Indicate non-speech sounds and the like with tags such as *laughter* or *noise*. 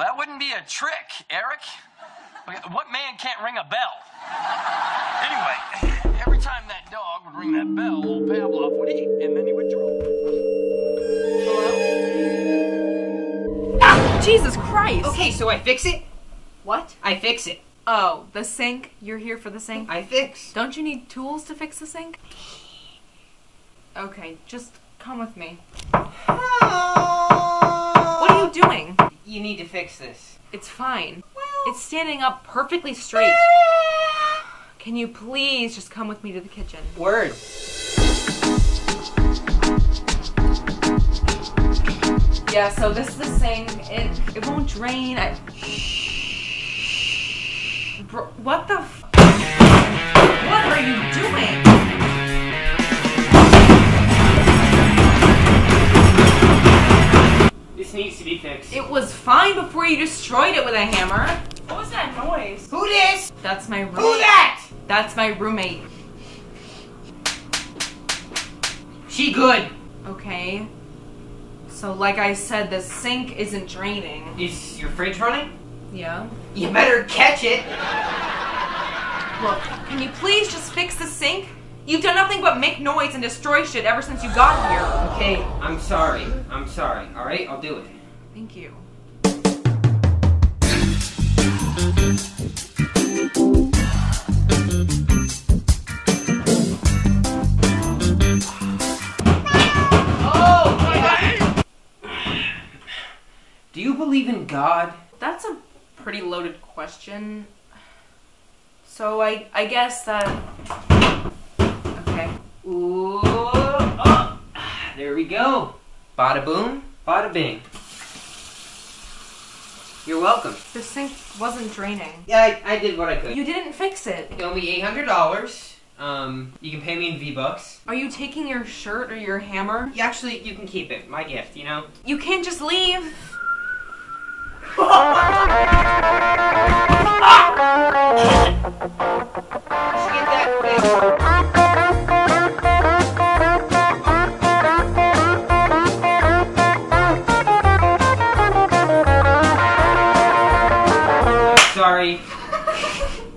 that wouldn't be a trick, Eric. What man can't ring a bell? Anyway, every time that dog would ring that bell, old Pavlov would eat, and then he would drop. Hello? Ah, Jesus Christ! Okay, so I fix it? What? I fix it. Oh, the sink? You're here for the sink? I fix. Don't you need tools to fix the sink? Okay, just come with me. What are you doing? You need to fix this. It's fine. It's standing up perfectly straight. Can you please just come with me to the kitchen? Word. Yeah, so this is the sink. It it won't drain. I... Bro, what the f- What are you doing? This needs to be fixed. It was fine before you destroyed it with a hammer. What was that noise? Who this? That's my roommate. Who that? That's my roommate. She good. Okay. So like I said, the sink isn't draining. Is your fridge running? Yeah. You better catch it. Look, can you please just fix the sink? You've done nothing but make noise and destroy shit ever since you got here. Okay, I'm sorry. I'm sorry. All right, I'll do it. Thank you. Do you believe in God? That's a pretty loaded question. So I I guess that Okay. Ooh. Oh. There we go. Bada boom, bada bing. You're welcome. The sink wasn't draining. Yeah, I, I did what I could. You didn't fix it. You owe me eight hundred dollars. Um, you can pay me in V bucks. Are you taking your shirt or your hammer? Actually, you can keep it. My gift. You know. You can't just leave. *laughs* sorry. *laughs*